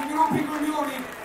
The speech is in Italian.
i gruppi coglioni